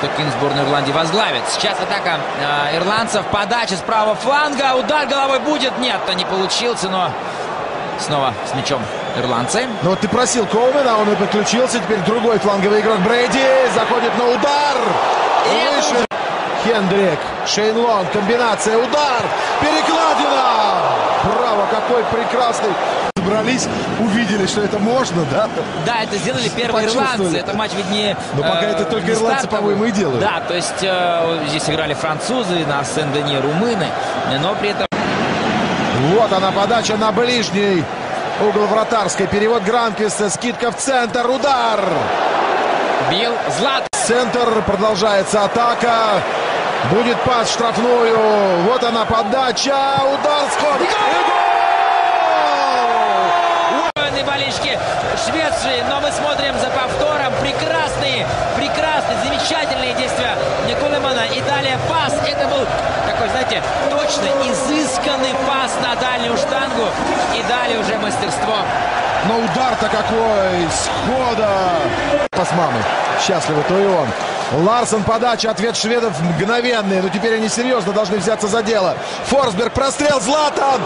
что сборную Ирландии возглавит. Сейчас атака э, ирландцев. Подача с правого фланга. Удар головой будет. Нет, то не получился, но снова с мячом ирландцы. Ну вот ты просил Коумена, он и подключился. Теперь другой фланговый игрок Брейди заходит на удар. И Выше. Хендрик, Шейн Лонг, комбинация, удар, перекладина. Браво, какой прекрасный. Собрались, увидели, что это можно, да? Да, это сделали первые ирландцы. Это матч ведь не... Но пока э, это только ирландцы, по-моему, и делают. Да, то есть э, здесь играли французы, на Сен-Дени румыны, но при этом Вот она подача на ближний. Угол вратарской. Перевод Гранквиста. Скидка в центр. Удар. бил Злат. Центр. Продолжается атака. Будет пас штрафную. Вот она подача. Удар скок. И гол! Болельщики Швеции, но мы смотрим за повтором. Прекрасные, прекрасные, замечательные действия Николемана. И далее пас. Это был такой, знаете, точно изысканный пас на дальнюю штангу. И далее уже мастерство. Но удар-то какой! Схода! Пас мамы. Счастливы, то и он. Ларсон подача, ответ шведов мгновенный. Но теперь они серьезно должны взяться за дело. Форсберг, прострел, Златан!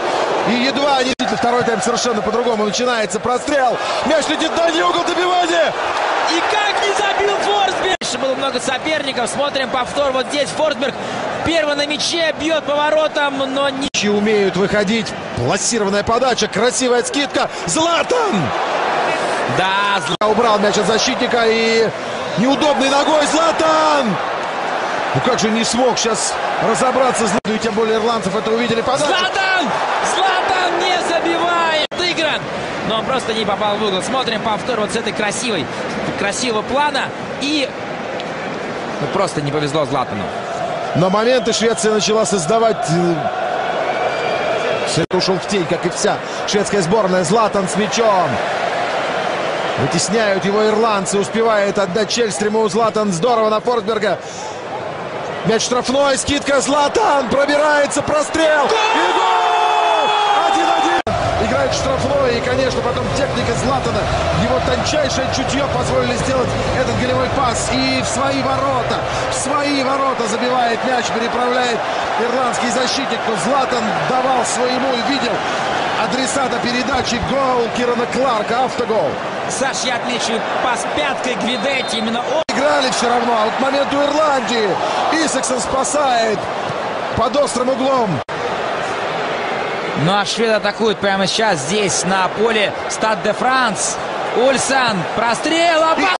И едва они... Второй тайм совершенно по-другому начинается. Прострел. Мяч летит дальний угол добивания. И как не забил Форсберг! Было много соперников. Смотрим повтор. Вот здесь Форсберг первый на мяче, бьет поворотом, но не... Умеют выходить. Плассированная подача, красивая скидка. Златан! Да, Злат. Убрал мяч от защитника и неудобной ногой Златан! Ну как же не смог сейчас разобраться, ну и тем более ирландцев это увидели. Подача. Златан! Златан не забивает! Игран! Но он просто не попал в угол. Смотрим повтор вот с этой красивой, красивого плана. И ну, просто не повезло Златану. На моменты Швеция начала создавать... э, ушел в тень, как и вся шведская сборная. Златан с мячом. Вытесняют его ирландцы. Успевает отдать Чельстриму. Златан здорово на Форсберга. Мяч штрафной. Скидка. Златан пробирается. Прострел. И гол! 1-1. Играет штрафной. И, конечно, потом техника Златана. Его тончайшее чутье позволили сделать этот голевой пас. И в свои ворота. В свои ворота забивает мяч. Переправляет ирландский защитник. Но Златан давал своему и видел адресата передачи. Гол Кирана Кларка. Автогол. Саш, я отмечу пас пяткой Гвидетти. Именно он Играли все равно. А вот момент у Ирландии. Исаксон спасает под острым углом. Ну а шведы атакуют прямо сейчас здесь на поле Стад де Франс. Ульсан, прострел, опа-